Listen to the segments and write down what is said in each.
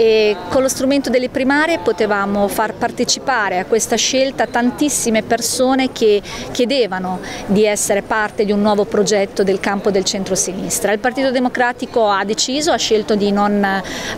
e con lo strumento delle primarie potevamo far partecipare a questa scelta tantissime persone che chiedevano di essere parte di un nuovo progetto del campo del centro-sinistra. Il Partito Democratico ha deciso, ha scelto di non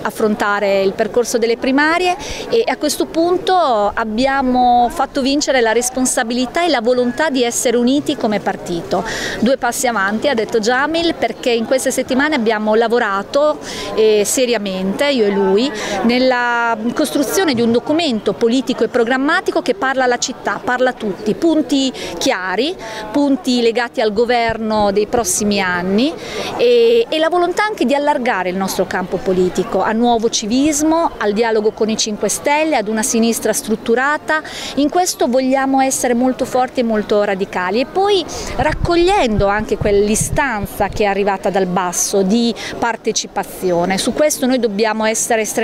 affrontare il percorso delle primarie e a questo punto abbiamo fatto vincere la responsabilità e la volontà di essere uniti come partito. Due passi avanti, ha detto Jamil, perché in queste settimane abbiamo lavorato eh, seriamente, io e lui, nella costruzione di un documento politico e programmatico che parla alla città, parla a tutti, punti chiari, punti legati al governo dei prossimi anni e, e la volontà anche di allargare il nostro campo politico a nuovo civismo, al dialogo con i 5 Stelle, ad una sinistra strutturata, in questo vogliamo essere molto forti e molto radicali. E poi raccogliendo anche quell'istanza che è arrivata dal basso di partecipazione, su questo noi dobbiamo essere estremamente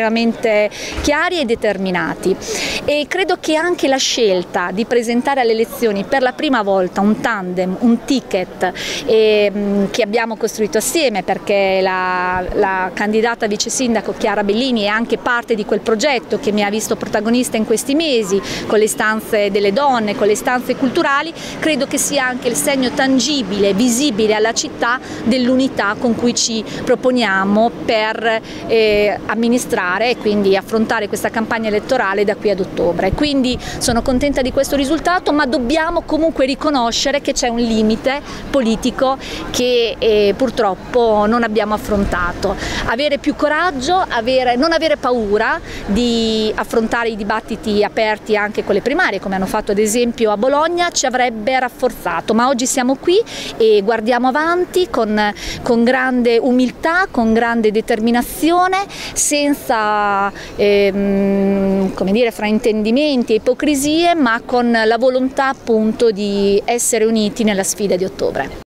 chiari e determinati. E credo che anche la scelta di presentare alle elezioni per la prima volta un tandem, un ticket eh, che abbiamo costruito assieme perché la, la candidata vice sindaco Chiara Bellini è anche parte di quel progetto che mi ha visto protagonista in questi mesi con le istanze delle donne, con le istanze culturali, credo che sia anche il segno tangibile, visibile alla città dell'unità con cui ci proponiamo per eh, amministrare e quindi affrontare questa campagna elettorale da qui ad ottobre. Quindi sono contenta di questo risultato ma dobbiamo comunque riconoscere che c'è un limite politico che eh, purtroppo non abbiamo affrontato. Avere più coraggio, avere, non avere paura di affrontare i dibattiti aperti anche con le primarie come hanno fatto ad esempio a Bologna ci avrebbe rafforzato ma oggi siamo qui e guardiamo avanti con, con grande umiltà, con grande determinazione senza ehm, come dire, fraintendimenti e ipocrisie ma con la volontà appunto di essere uniti nella sfida di ottobre.